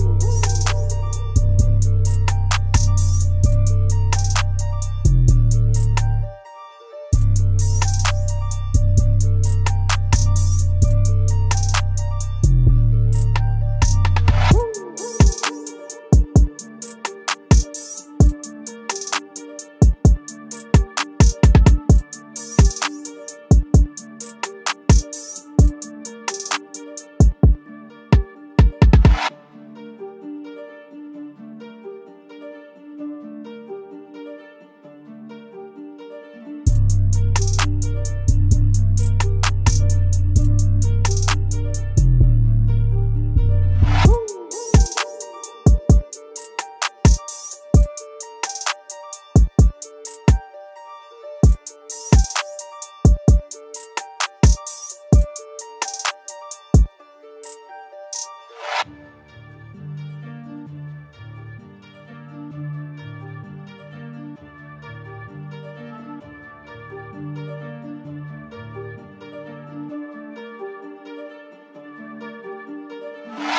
Música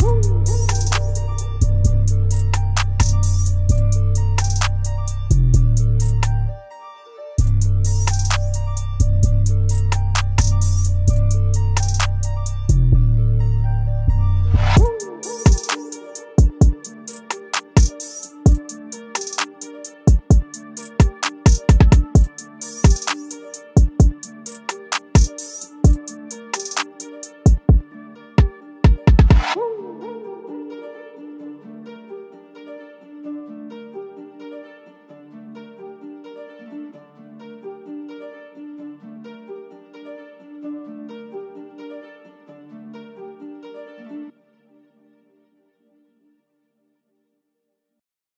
Woo!